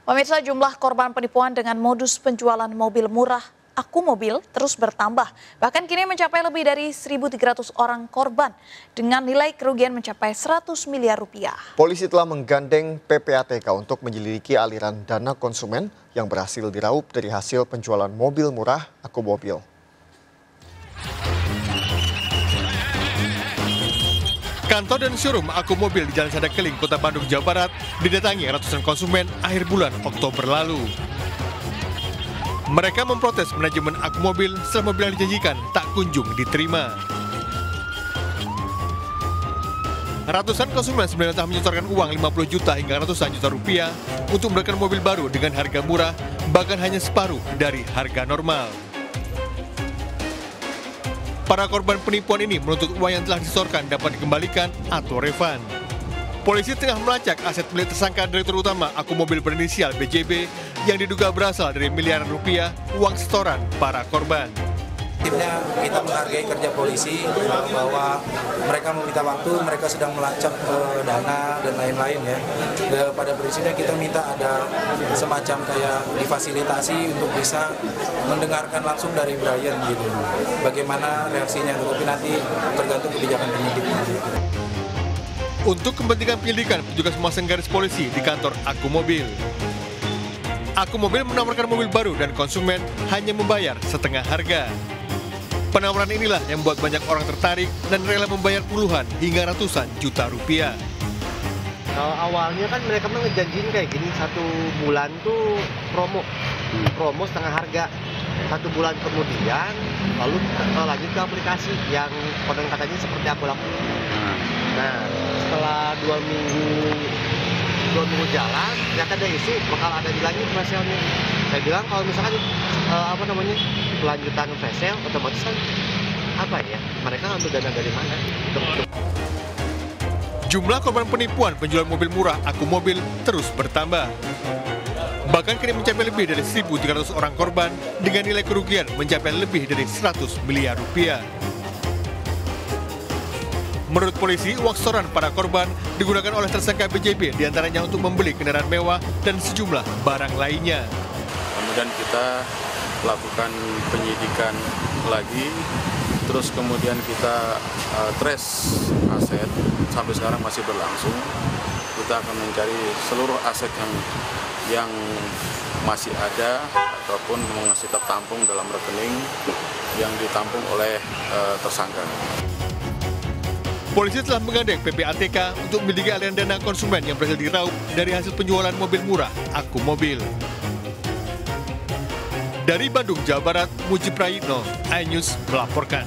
Pemirsa jumlah korban penipuan dengan modus penjualan mobil murah Aku Mobil terus bertambah. Bahkan kini mencapai lebih dari 1.300 orang korban dengan nilai kerugian mencapai 100 miliar rupiah. Polisi telah menggandeng PPATK untuk menyelidiki aliran dana konsumen yang berhasil diraup dari hasil penjualan mobil murah Aku Mobil. Kantor dan showroom Aku Mobil di Jalan Sadakeling, Kota Bandung, Jawa Barat didatangi ratusan konsumen akhir bulan Oktober lalu. Mereka memprotes manajemen Aku Mobil setelah mobil yang dijanjikan tak kunjung diterima. Ratusan konsumen sebenarnya telah menyetorkan uang 50 juta hingga ratusan juta rupiah untuk mendapatkan mobil baru dengan harga murah, bahkan hanya separuh dari harga normal. Para korban penipuan ini menuntut uang yang telah disetorkan dapat dikembalikan atau refund. Polisi tengah melacak aset milik tersangka Direktur Utama Aku Mobil berinisial BJB yang diduga berasal dari miliaran rupiah uang setoran para korban. Timnya kita menghargai kerja polisi bahwa mereka meminta waktu, mereka sedang melacak uh, dana dan lain-lain ya. Uh, pada prinsipnya kita minta ada semacam kayak difasilitasi untuk bisa mendengarkan langsung dari Brian gitu. Bagaimana reaksinya, tapi nanti tergantung kebijakan penyidik. Untuk kepentingan penyelidikan, petugas memasang garis polisi di kantor Aku Mobil. Aku Mobil menawarkan mobil baru dan konsumen hanya membayar setengah harga. Penawaran inilah yang membuat banyak orang tertarik dan rela membayar puluhan hingga ratusan juta rupiah. Kalau awalnya kan mereka ngejanjiin kayak gini satu bulan tuh promo, promo setengah harga. Satu bulan kemudian lalu lanjut ke aplikasi yang konon katanya seperti aku lakukan. Nah setelah dua minggu dua minggu jalan ternyata ada isu bakal ada di lagi saya bilang kalau misalkan uh, apa namanya kelanjutan sale otomatis kan apa ya mereka ngambil dana dari mana Jumlah korban penipuan penjualan mobil murah Aku Mobil terus bertambah. Bahkan kini mencapai lebih dari 1.300 orang korban dengan nilai kerugian mencapai lebih dari 100 miliar rupiah. Menurut polisi, uang setoran para korban digunakan oleh tersangka BJB di antaranya untuk membeli kendaraan mewah dan sejumlah barang lainnya. Kemudian kita lakukan penyidikan lagi, terus kemudian kita uh, trace aset sampai sekarang masih berlangsung. Kita akan mencari seluruh aset yang yang masih ada ataupun masih tertampung dalam rekening yang ditampung oleh uh, tersangka. Polisi telah menggandeng PPATK untuk memiliki aliran dana konsumen yang berhasil diraup dari hasil penjualan mobil murah Aku Mobil. Dari Bandung, Jawa Barat, Muji Prayitno, iNews melaporkan.